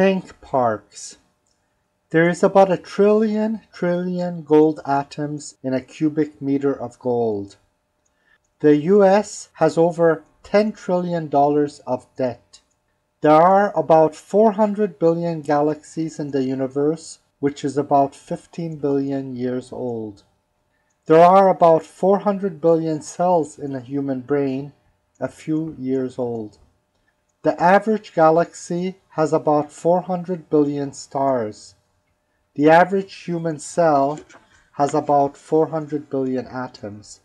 Think parks. There is about a trillion trillion gold atoms in a cubic meter of gold. The US has over $10 trillion of debt. There are about 400 billion galaxies in the universe, which is about 15 billion years old. There are about 400 billion cells in a human brain, a few years old. The average galaxy has about 400 billion stars. The average human cell has about 400 billion atoms.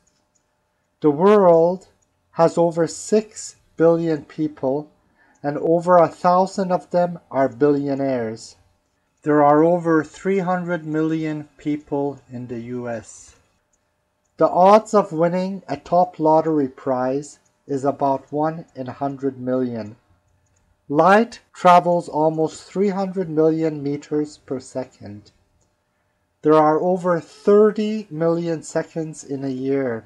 The world has over 6 billion people and over a thousand of them are billionaires. There are over 300 million people in the US. The odds of winning a top lottery prize is about 1 in 100 million. Light travels almost 300 million meters per second. There are over 30 million seconds in a year.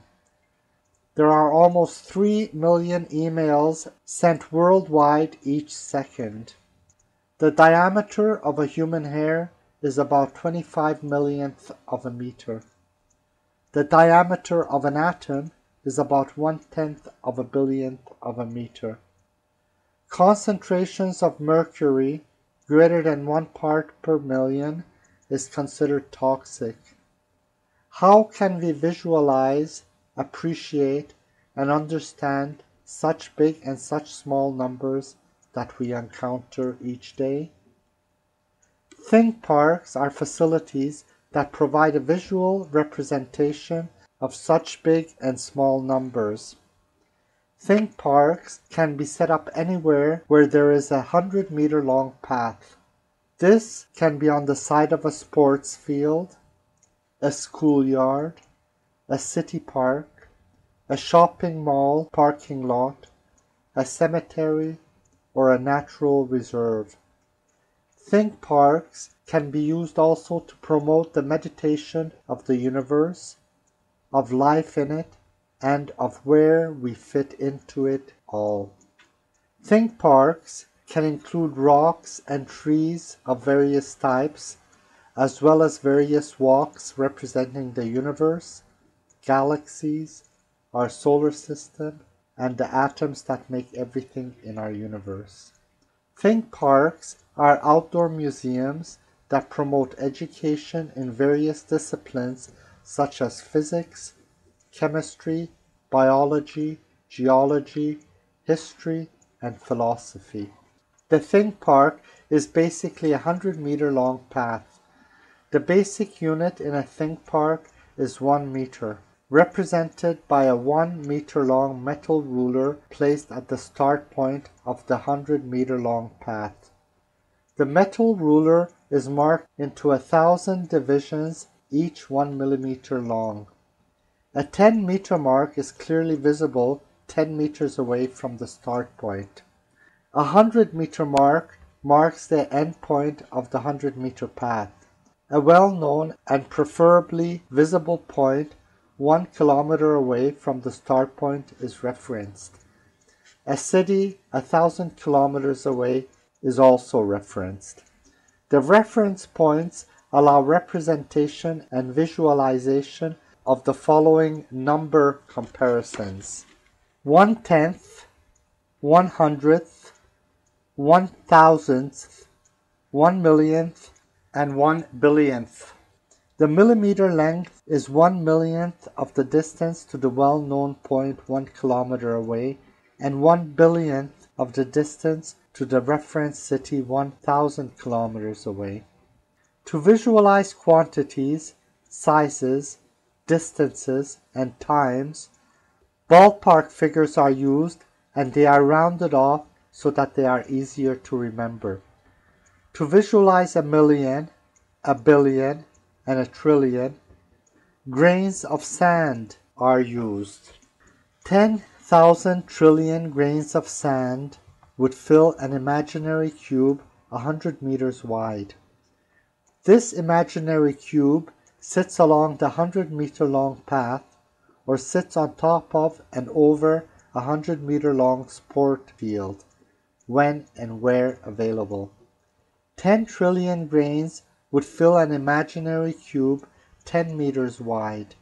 There are almost 3 million emails sent worldwide each second. The diameter of a human hair is about 25 millionth of a meter. The diameter of an atom is about one tenth of a billionth of a meter. Concentrations of mercury greater than one part per million is considered toxic. How can we visualize, appreciate, and understand such big and such small numbers that we encounter each day? Think parks are facilities that provide a visual representation of such big and small numbers. Think parks can be set up anywhere where there is a hundred meter long path. This can be on the side of a sports field, a schoolyard, a city park, a shopping mall parking lot, a cemetery, or a natural reserve. Think parks can be used also to promote the meditation of the universe, of life in it, and of where we fit into it all. Think parks can include rocks and trees of various types, as well as various walks representing the universe, galaxies, our solar system, and the atoms that make everything in our universe. Think parks are outdoor museums that promote education in various disciplines such as physics, chemistry, biology, geology, history, and philosophy. The Think Park is basically a 100 meter long path. The basic unit in a Think Park is 1 meter, represented by a 1 meter long metal ruler placed at the start point of the 100 meter long path. The metal ruler is marked into a thousand divisions, each 1 millimeter long. A 10 meter mark is clearly visible 10 meters away from the start point. A 100 meter mark marks the end point of the 100 meter path. A well known and preferably visible point one kilometer away from the start point is referenced. A city a thousand kilometers away is also referenced. The reference points allow representation and visualization of the following number comparisons. One tenth, one hundredth, one thousandth, one millionth, and one billionth. The millimeter length is one millionth of the distance to the well-known point one kilometer away and one billionth of the distance to the reference city 1000 kilometers away. To visualize quantities, sizes, distances, and times, ballpark figures are used and they are rounded off so that they are easier to remember. To visualize a million, a billion, and a trillion, grains of sand are used. 10,000 trillion grains of sand would fill an imaginary cube a hundred meters wide. This imaginary cube sits along the 100 meter long path or sits on top of and over a 100 meter long sport field when and where available. 10 trillion grains would fill an imaginary cube 10 meters wide.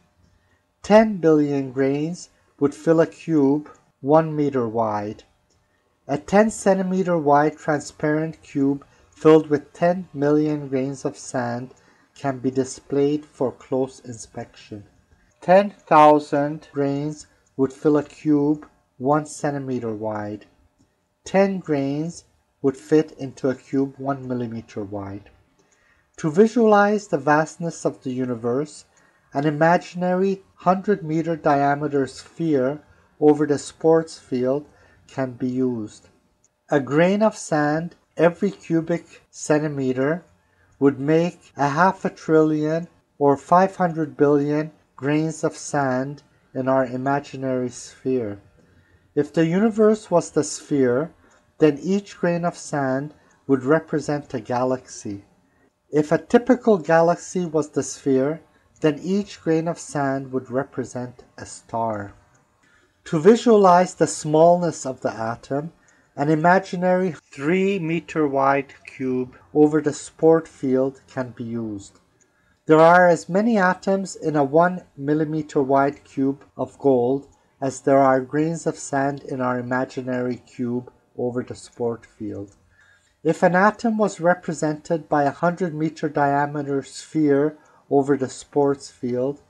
10 billion grains would fill a cube 1 meter wide. A 10 centimeter wide transparent cube filled with 10 million grains of sand can be displayed for close inspection. 10,000 grains would fill a cube 1 centimeter wide. 10 grains would fit into a cube 1 millimeter wide. To visualize the vastness of the universe, an imaginary 100 meter diameter sphere over the sports field can be used. A grain of sand every cubic centimeter would make a half a trillion or 500 billion grains of sand in our imaginary sphere. If the universe was the sphere, then each grain of sand would represent a galaxy. If a typical galaxy was the sphere, then each grain of sand would represent a star. To visualize the smallness of the atom, an imaginary 3 meter wide cube over the sport field can be used. There are as many atoms in a 1 millimeter wide cube of gold as there are grains of sand in our imaginary cube over the sport field. If an atom was represented by a 100 meter diameter sphere over the sports field,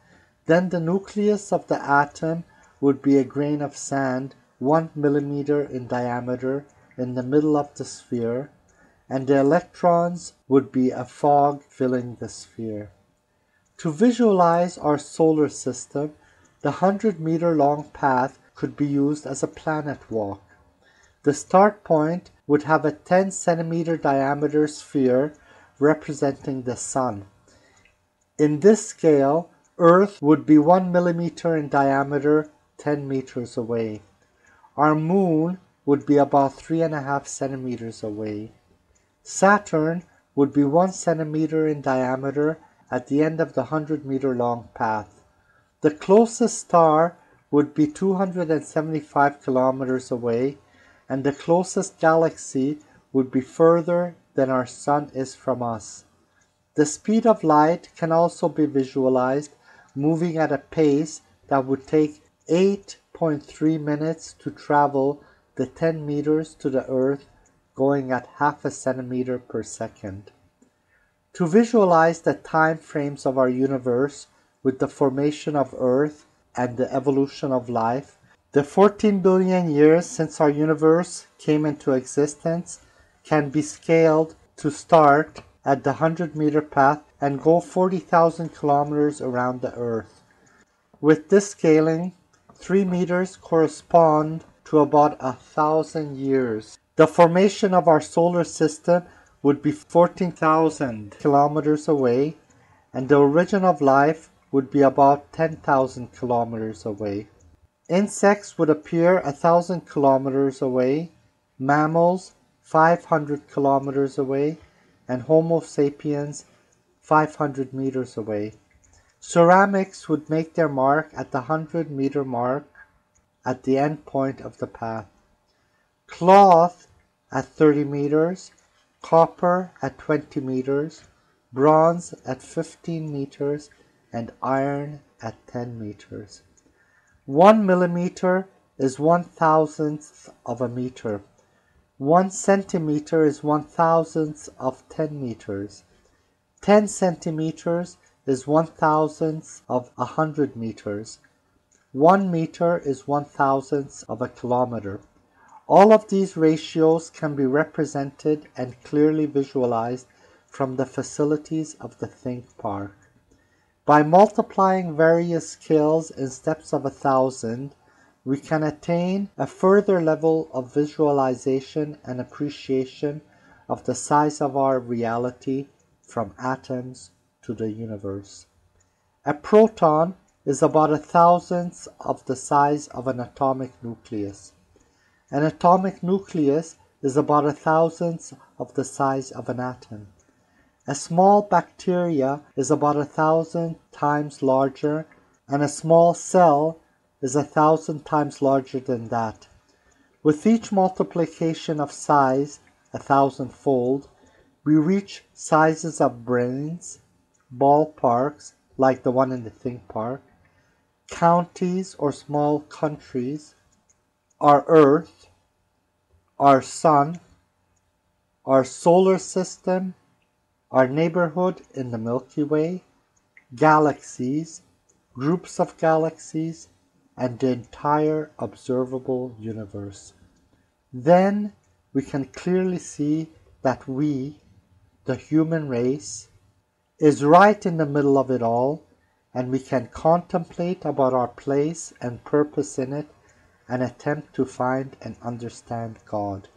then the nucleus of the atom would be a grain of sand 1 millimeter in diameter in the middle of the sphere, and the electrons would be a fog filling the sphere. To visualize our solar system, the 100 meter long path could be used as a planet walk. The start point would have a 10 centimeter diameter sphere representing the Sun. In this scale, Earth would be 1 millimeter in diameter 10 meters away. Our Moon would be about 3.5 centimeters away. Saturn would be 1 centimeter in diameter at the end of the 100 meter long path. The closest star would be 275 kilometers away and the closest galaxy would be further than our Sun is from us. The speed of light can also be visualized moving at a pace that would take 8.3 minutes to travel the 10 meters to the Earth going at half a centimeter per second. To visualize the time frames of our universe with the formation of Earth and the evolution of life, the 14 billion years since our universe came into existence can be scaled to start at the 100 meter path and go 40,000 kilometers around the Earth. With this scaling, 3 meters correspond to about a thousand years. The formation of our solar system would be 14,000 kilometers away, and the origin of life would be about 10,000 kilometers away. Insects would appear a thousand kilometers away, mammals 500 kilometers away, and Homo sapiens 500 meters away. Ceramics would make their mark at the 100 meter mark at the end point of the path. Cloth at 30 meters, copper at 20 meters, bronze at 15 meters, and iron at 10 meters. One millimeter is one thousandth of a meter. One centimeter is one thousandth of ten meters. Ten centimeters is one thousandth of a hundred meters. One meter is one thousandth of a kilometer. All of these ratios can be represented and clearly visualized from the facilities of the Think Park. By multiplying various scales in steps of a thousand, we can attain a further level of visualization and appreciation of the size of our reality from atoms to the universe. A proton is about a thousandth of the size of an atomic nucleus. An atomic nucleus is about a thousandth of the size of an atom. A small bacteria is about a thousand times larger, and a small cell is a thousand times larger than that. With each multiplication of size a thousandfold, we reach sizes of brains, ballparks like the one in the Think Park, counties or small countries, our Earth, our Sun, our solar system, our neighborhood in the Milky Way, galaxies, groups of galaxies, and the entire observable universe. Then we can clearly see that we, the human race, is right in the middle of it all, and we can contemplate about our place and purpose in it and attempt to find and understand God.